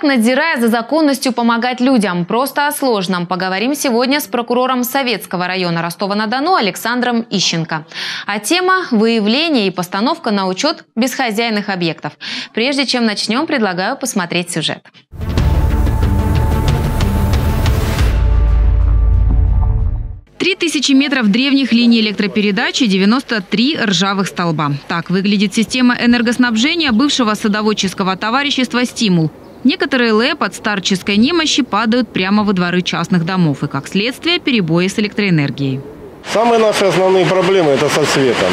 Как, надзирая за законностью, помогать людям? Просто о сложном. Поговорим сегодня с прокурором Советского района Ростова-на-Дону Александром Ищенко. А тема – выявление и постановка на учет бесхозяйных объектов. Прежде чем начнем, предлагаю посмотреть сюжет. Тысячи метров древних линий электропередачи, 93 ржавых столба. Так выглядит система энергоснабжения бывшего садоводческого товарищества «Стимул». Некоторые ЛЭП от старческой немощи падают прямо во дворы частных домов и, как следствие, перебои с электроэнергией. Самые наши основные проблемы – это со светом.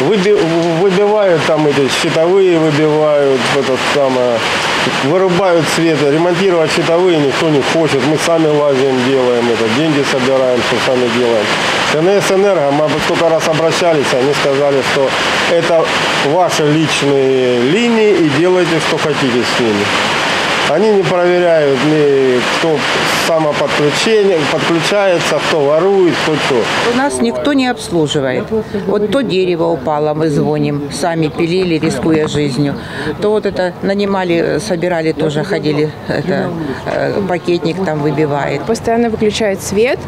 Выбивают там эти щитовые, выбивают это самое, вырубают свет, ремонтировать щитовые никто не хочет. Мы сами лазим, делаем это, деньги собираем, что сами делаем. ТНС Энерго, мы сколько раз обращались, они сказали, что это ваши личные линии и делайте, что хотите с ними. Они не проверяют ни кто самоподключение, подключается, кто ворует, кто что. У нас никто не обслуживает. Вот то дерево упало, мы звоним, сами пилили, рискуя жизнью. То вот это нанимали, собирали тоже, ходили, это, э, пакетник там выбивает. Постоянно выключают свет.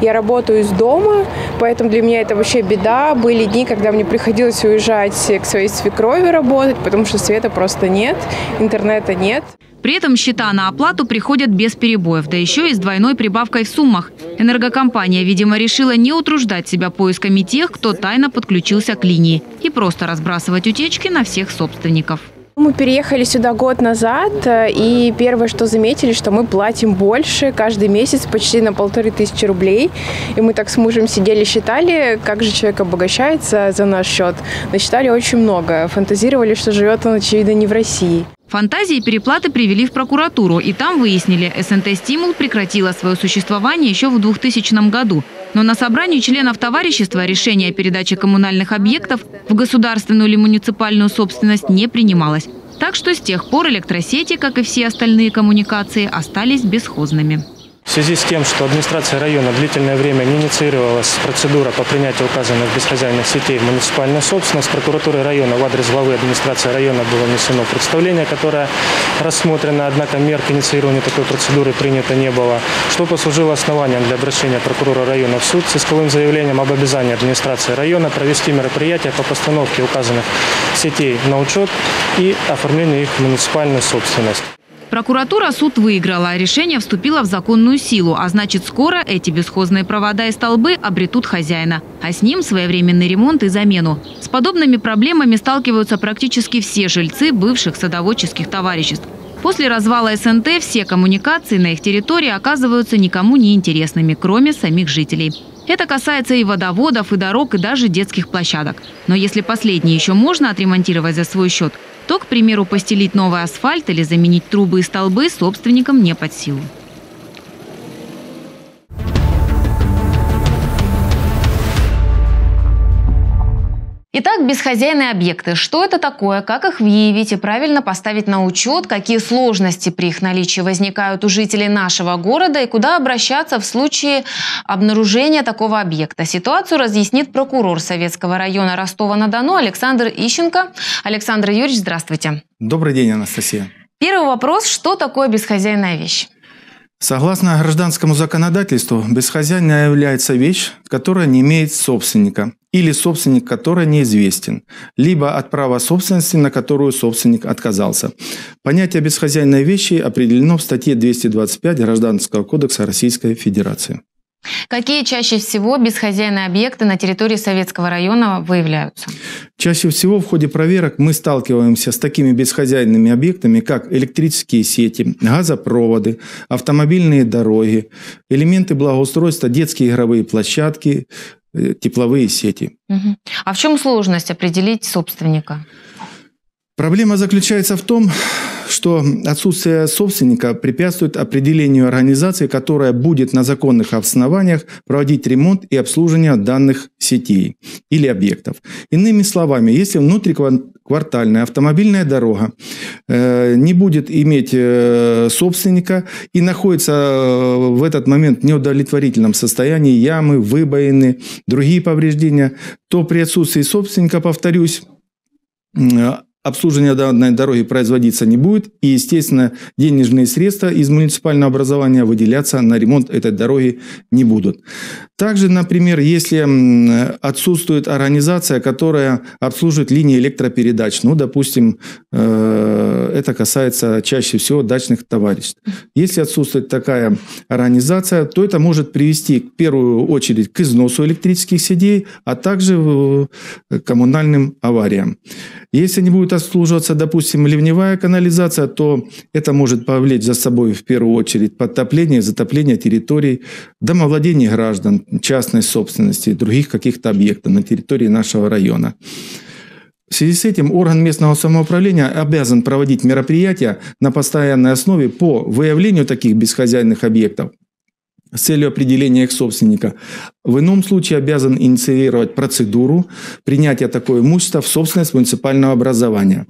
Я работаю из дома, поэтому для меня это вообще беда. Были дни, когда мне приходилось уезжать к своей свекрови работать, потому что света просто нет, интернета нет. При этом счета на оплату приходят без перебоев, да еще и с двойной прибавкой в суммах. Энергокомпания, видимо, решила не утруждать себя поисками тех, кто тайно подключился к линии и просто разбрасывать утечки на всех собственников. Мы переехали сюда год назад, э, и первое, что заметили, что мы платим больше каждый месяц, почти на полторы тысячи рублей. И мы так с мужем сидели, считали, как же человек обогащается за наш счет. Насчитали очень много. Фантазировали, что живет он, очевидно, не в России. Фантазии переплаты привели в прокуратуру, и там выяснили, СНТ «Стимул» прекратила свое существование еще в 2000 году. Но на собрании членов товарищества решение о передаче коммунальных объектов в государственную или муниципальную собственность не принималось. Так что с тех пор электросети, как и все остальные коммуникации, остались бесхозными. В связи с тем, что администрация района длительное время не инициировалась процедура по принятию указанных бесхозяйных сетей в муниципальную собственность, прокуратурой района в адрес главы администрации района было внесено представление, которое рассмотрено, однако мер к инициированию такой процедуры принято не было, что послужило основанием для обращения прокурора района в суд с исковым заявлением об обязании администрации района провести мероприятия по постановке указанных сетей на учет и оформлению их в муниципальную собственность. Прокуратура суд выиграла, решение вступило в законную силу, а значит скоро эти бесхозные провода и столбы обретут хозяина, а с ним своевременный ремонт и замену. С подобными проблемами сталкиваются практически все жильцы бывших садоводческих товариществ. После развала СНТ все коммуникации на их территории оказываются никому не интересными, кроме самих жителей. Это касается и водоводов, и дорог, и даже детских площадок. Но если последние еще можно отремонтировать за свой счет, то, к примеру, постелить новый асфальт или заменить трубы и столбы собственникам не под силу. Итак, бесхозяйные объекты. Что это такое, как их выявить и правильно поставить на учет, какие сложности при их наличии возникают у жителей нашего города и куда обращаться в случае обнаружения такого объекта. Ситуацию разъяснит прокурор Советского района Ростова-на-Дону Александр Ищенко. Александр Юрьевич, здравствуйте. Добрый день, Анастасия. Первый вопрос. Что такое бесхозяйная вещь? Согласно гражданскому законодательству, бесхозяйная является вещь, которая не имеет собственника или собственник которой неизвестен, либо от права собственности, на которую собственник отказался. Понятие бесхозяйной вещи определено в статье 225 Гражданского кодекса Российской Федерации. Какие чаще всего бесхозяйные объекты на территории Советского района выявляются? Чаще всего в ходе проверок мы сталкиваемся с такими бесхозяйными объектами, как электрические сети, газопроводы, автомобильные дороги, элементы благоустройства, детские игровые площадки, тепловые сети. Угу. А в чем сложность определить собственника? Проблема заключается в том, что отсутствие собственника препятствует определению организации, которая будет на законных основаниях проводить ремонт и обслуживание данных сетей или объектов. Иными словами, если внутриквартальная автомобильная дорога э, не будет иметь э, собственника и находится э, в этот момент в неудовлетворительном состоянии, ямы, выбоины, другие повреждения, то при отсутствии собственника, повторюсь, обслуживание данной дороги производиться не будет, и, естественно, денежные средства из муниципального образования выделяться на ремонт этой дороги не будут. Также, например, если отсутствует организация, которая обслуживает линии электропередач, ну, допустим, э, это касается чаще всего дачных товариществ. Если отсутствует такая организация, то это может привести в первую очередь к износу электрических сетей, а также к коммунальным авариям. Если не будет обслуживаться, допустим, ливневая канализация, то это может повлечь за собой в первую очередь подтопление, затопление территорий, домовладение граждан, частной собственности других каких-то объектов на территории нашего района. В связи с этим орган местного самоуправления обязан проводить мероприятия на постоянной основе по выявлению таких бесхозяйных объектов, с целью определения их собственника. В ином случае обязан инициировать процедуру принятия такого имущества в собственность муниципального образования.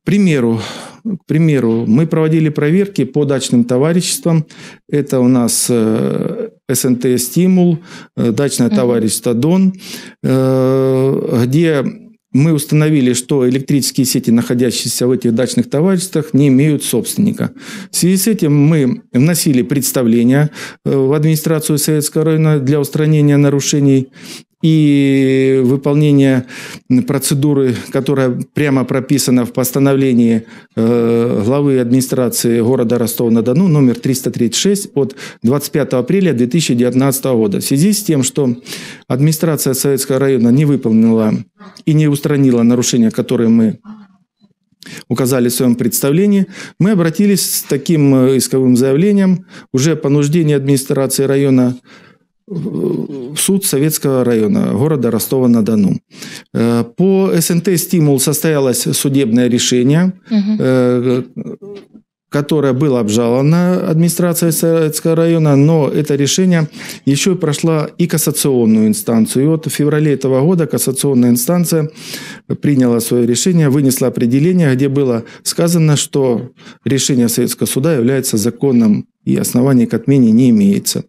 К примеру, к примеру, мы проводили проверки по дачным товариществам. Это у нас э, СНТ «Стимул», э, дачное товарищество «Дон», э, где мы установили, что электрические сети, находящиеся в этих дачных товариществах, не имеют собственника. В связи с этим мы вносили представление э, в администрацию Советского района для устранения нарушений и выполнение процедуры, которая прямо прописана в постановлении э, главы администрации города Ростова-на-Дону номер 336 от 25 апреля 2019 года. В связи с тем, что администрация Советского района не выполнила и не устранила нарушения, которые мы указали в своем представлении, мы обратились с таким э, исковым заявлением уже по нуждению администрации района суд Советского района города Ростова-на-Дону. Э, по СНТ «Стимул» состоялось судебное решение, угу. которое было обжаловано администрацией Советского района, но это решение еще прошло и кассационную инстанцию. И вот в феврале этого года кассационная инстанция приняла свое решение, вынесла определение, где было сказано, что решение Советского суда является законным и оснований к отмене не имеется.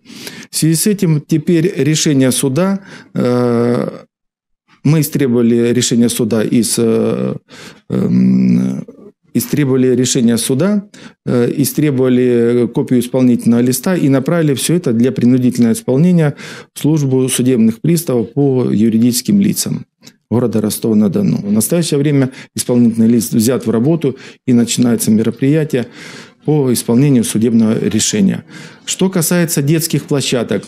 В связи с этим теперь решение суда, э, мы истребовали решение суда из э, эм, истребовали решение суда, э, истребовали копию исполнительного листа и направили все это для принудительного исполнения в службу судебных приставов по юридическим лицам города Ростова-на-Дону. В настоящее время исполнительный лист взят в работу и начинается мероприятие по исполнению судебного решения. Что касается детских площадок,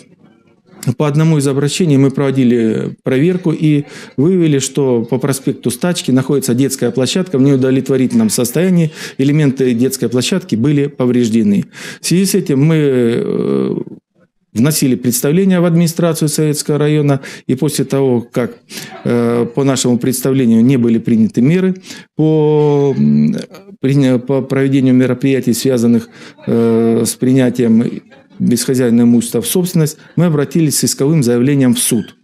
по одному из обращений мы проводили проверку и выявили, что по проспекту Стачки находится детская площадка в неудовлетворительном состоянии. Элементы детской площадки были повреждены. В связи с этим мы э, вносили представление в администрацию Советского района, и после того, как э, по нашему представлению не были приняты меры по по проведению мероприятий, связанных э, с принятием бесхозяйного имущества в собственность, мы обратились с исковым заявлением в суд.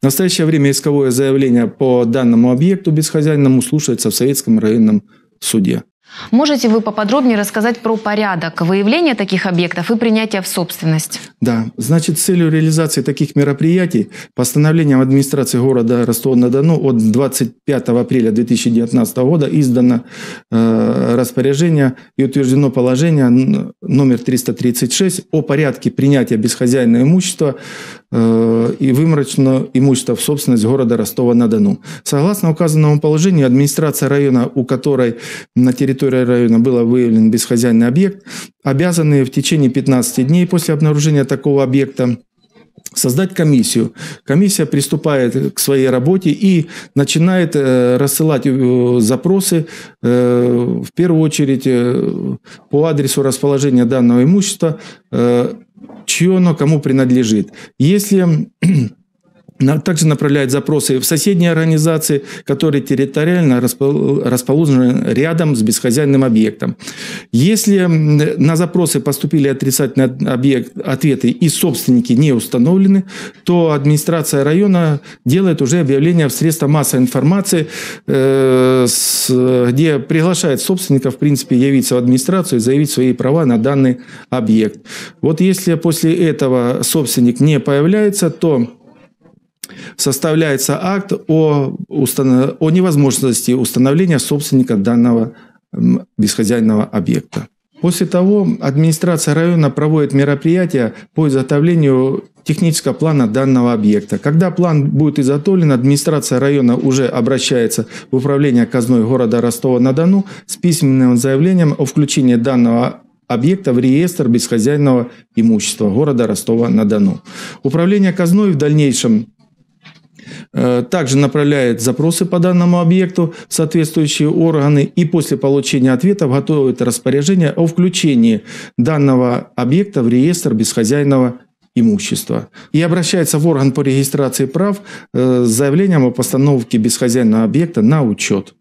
В настоящее время исковое заявление по данному объекту бесхозяйному слушается в Советском районном суде. Можете вы поподробнее рассказать про порядок выявления таких объектов и принятия в собственность? Да, значит, целью реализации таких мероприятий постановлением администрации города Ростова-на-Дону от 25 апреля 2019 года издано э, распоряжение и утверждено положение номер 336 о порядке принятия бесхозяйного имущества Э, и выморочно имущество в собственность города Ростова-на-Дону. Согласно указанному положению, администрация района, у которой на территории района был выявлен бесхозяйный объект, обязаны в течение 15 дней после обнаружения такого объекта создать комиссию. Комиссия приступает к своей работе и начинает э, рассылать э, запросы в первую очередь по адресу расположения данного имущества чье оно кому принадлежит. Если также направляет запросы в соседние организации, которые территориально расположены рядом с бесхозяйным объектом. Если на запросы поступили отрицательные объект, ответы и собственники не установлены, то администрация района делает уже объявление в средства массовой информации, э, где приглашает собственников, в принципе, явиться в администрацию и заявить свои права на данный объект. Вот если после этого собственник не появляется, то составляется акт о, о невозможности установления собственника данного бесхозяйного объекта. После того администрация района проводит мероприятия по изготовлению технического плана данного объекта. Когда план будет изготовлен, администрация района уже обращается в управление казной города Ростова-на-Дону с письменным заявлением о включении данного объекта в реестр бесхозяйного имущества города Ростова-на-Дону. Управление казной в дальнейшем также направляет запросы по данному объекту в соответствующие органы и после получения ответов готовит распоряжение о включении данного объекта в реестр бесхозяйного имущества. И обращается в орган по регистрации прав э, с заявлением о постановке бесхозяйного объекта на учет.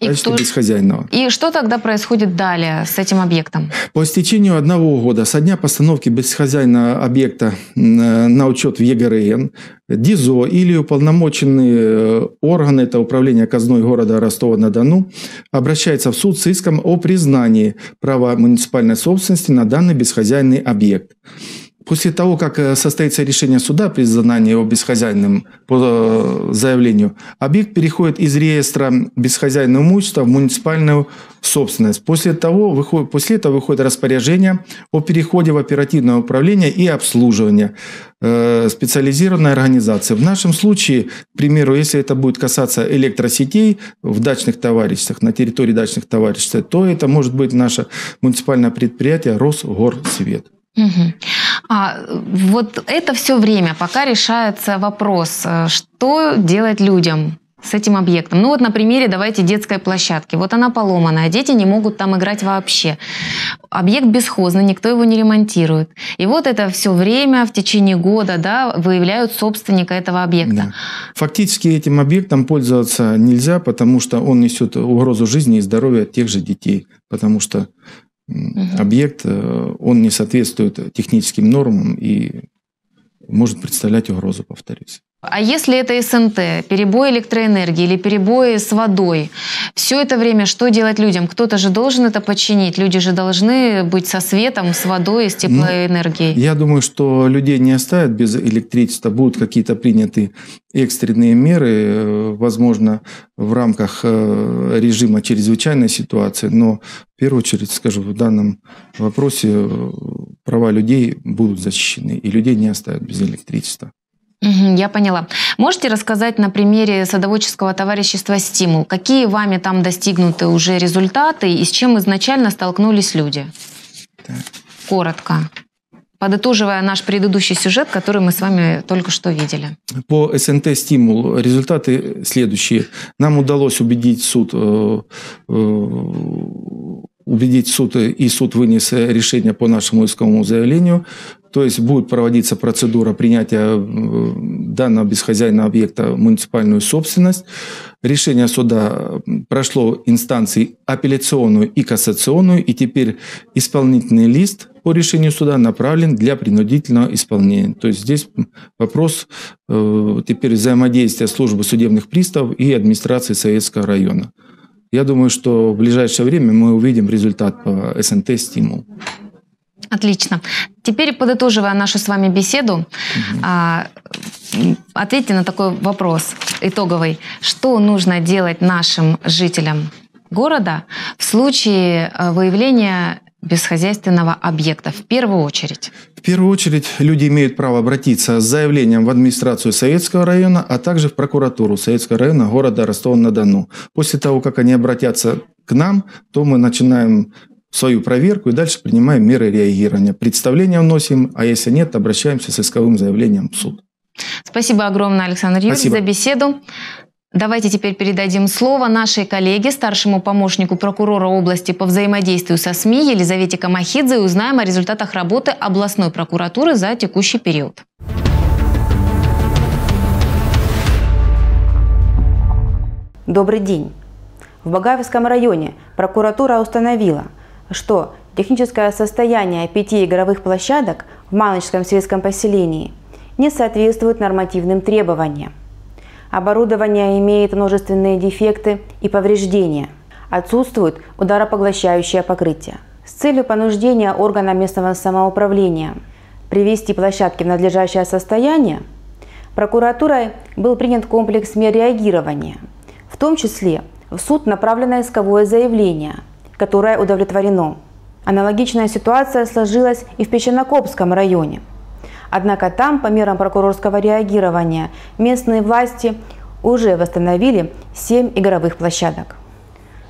И кто... бесхозяйного. И что тогда происходит далее с этим объектом? По истечению одного года со дня постановки бесхозяйного объекта на учет в ЕГРН, ДИЗО или уполномоченные э, органы, это управление казной города Ростова-на-Дону, обращается в суд с иском о признании права муниципальной собственности на данный бесхозяйный объект. После того, как э, состоится решение суда при признании его бесхозяйным по э, заявлению, объект переходит из реестра бесхозяйного имущества в муниципальную собственность. После, того, выходит, после этого выходит распоряжение о переходе в оперативное управление и обслуживание э, специализированной организации. В нашем случае, к примеру, если это будет касаться электросетей в дачных товариществах, на территории дачных товариществ, то это может быть наше муниципальное предприятие «Росгорсвет». Угу. А вот это все время, пока решается вопрос, э, что делать людям с этим объектом. Ну вот на примере давайте детской площадки. Вот она поломанная, дети не могут там играть вообще. Объект бесхозный, никто его не ремонтирует. И вот это все время в течение года да, выявляют собственника этого объекта. Да. Фактически этим объектом пользоваться нельзя, потому что он несет угрозу жизни и здоровья тех же детей. Потому что объект, э, он не соответствует техническим нормам и может представлять угрозу, повторюсь. А если это СНТ, перебой электроэнергии или перебои с водой, все это время что делать людям? Кто-то же должен это починить. Люди же должны быть со светом, с водой, с теплоэнергией. Ну, я думаю, что людей не оставят без электричества. Будут какие-то приняты экстренные меры, э, возможно, в рамках э, режима чрезвычайной ситуации. Но в первую очередь, скажу, в данном вопросе э, права людей будут защищены, и людей не оставят без электричества. Я поняла. Можете рассказать на примере садоводческого товарищества «Стимул», какие вами там достигнуты уже результаты и с чем изначально столкнулись люди? Так. Коротко. Подытоживая наш предыдущий сюжет, который мы с вами только что видели. По СНТ «Стимул» результаты следующие. Нам удалось убедить суд э, э, убедить суд, и суд вынес решение по нашему исковому заявлению. То есть будет проводиться процедура принятия э, данного бесхозяйного объекта в муниципальную собственность. Решение суда прошло инстанции апелляционную и кассационную, и теперь исполнительный лист по решению суда направлен для принудительного исполнения. То есть здесь вопрос э, теперь взаимодействия службы судебных приставов и администрации Советского района. Я думаю, что в ближайшее время мы увидим результат по СНТ «Стимул». Отлично. Теперь, подытоживая нашу с вами беседу, угу. ответьте на такой вопрос итоговый. Что нужно делать нашим жителям города в случае э, выявления бесхозяйственного объекта в первую очередь? В первую очередь люди имеют право обратиться с заявлением в администрацию Советского района, а также в прокуратуру Советского района города Ростова-на-Дону. После того, как они обратятся к нам, то мы начинаем свою проверку и дальше принимаем меры реагирования. Представление вносим, а если нет, обращаемся с исковым заявлением в суд. Спасибо огромное, Александр Юрьевич, за беседу. Давайте теперь передадим слово нашей коллеге, старшему помощнику прокурора области по взаимодействию со СМИ Елизавете Камахидзе и узнаем о результатах работы областной прокуратуры за текущий период. Добрый день. В Багаевском районе прокуратура установила, что техническое состояние пяти игровых площадок в Малочском сельском поселении не соответствует нормативным требованиям. Оборудование имеет множественные дефекты и повреждения. Отсутствует ударопоглощающее покрытие. С целью понуждения органа местного самоуправления привести площадки в надлежащее состояние, Прокуратурой был принят комплекс мер реагирования. В том числе в суд направлено исковое заявление, которое удовлетворено. Аналогичная ситуация сложилась и в Песчанокопском районе. Однако там, по мерам прокурорского реагирования, местные власти уже восстановили 7 игровых площадок.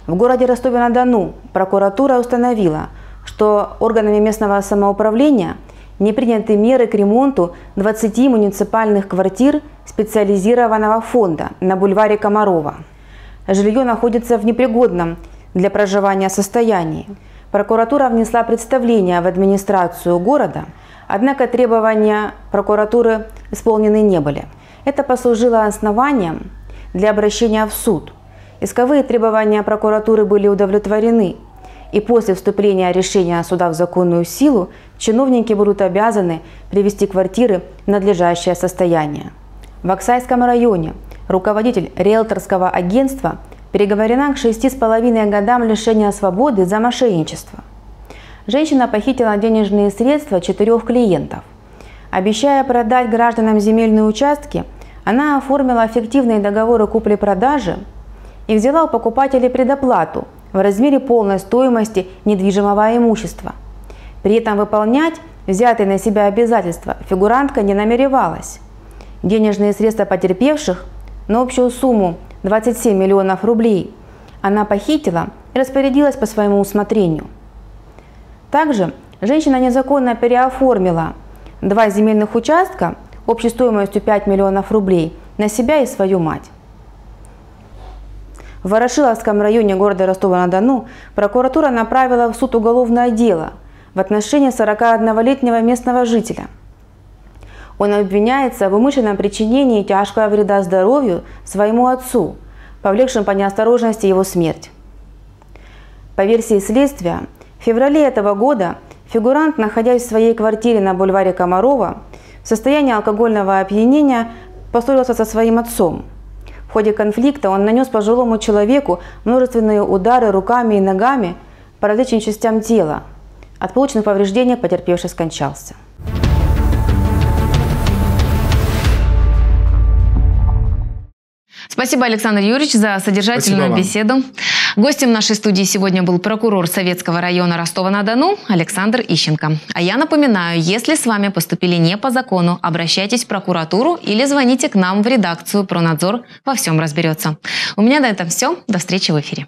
В городе Ростове-на-Дону прокуратура установила, что органами местного самоуправления не приняты меры к ремонту 20 муниципальных квартир специализированного фонда на бульваре Комарова. Жилье находится в непригодном для проживания состоянии. Прокуратура внесла представление в администрацию города, однако требования прокуратуры исполнены не были. Это послужило основанием для обращения в суд. Исковые требования прокуратуры были удовлетворены, и после вступления решения суда в законную силу чиновники будут обязаны привести квартиры в надлежащее состояние. В Оксайском районе руководитель риэлторского агентства переговорена к шести с половиной годам лишения свободы за мошенничество. Женщина похитила денежные средства четырех клиентов. Обещая продать гражданам земельные участки, она оформила фиктивные договоры купли-продажи и взяла у покупателей предоплату в размере полной стоимости недвижимого имущества. При этом выполнять взятые на себя обязательства фигурантка не намеревалась. Денежные средства потерпевших на общую сумму 27 миллионов рублей она похитила и распорядилась по своему усмотрению. Также женщина незаконно переоформила два земельных участка общей стоимостью 5 миллионов рублей на себя и свою мать. В Ворошиловском районе города Ростова-на-Дону прокуратура направила в суд уголовное дело в отношении 41-летнего местного жителя. Он обвиняется в умышленном причинении тяжкого вреда здоровью своему отцу, повлекшим по неосторожности его смерть. По версии следствия, в феврале этого года фигурант, находясь в своей квартире на бульваре Комарова, в состоянии алкогольного опьянения поссорился со своим отцом. В ходе конфликта он нанес пожилому человеку множественные удары руками и ногами по различным частям тела. От полученных повреждений потерпевший скончался. Спасибо, Александр Юрьевич, за содержательную беседу. Гостем нашей студии сегодня был прокурор Советского района Ростова-на-Дону Александр Ищенко. А я напоминаю, если с вами поступили не по закону, обращайтесь в прокуратуру или звоните к нам в редакцию «Пронадзор во всем разберется». У меня на этом все. До встречи в эфире.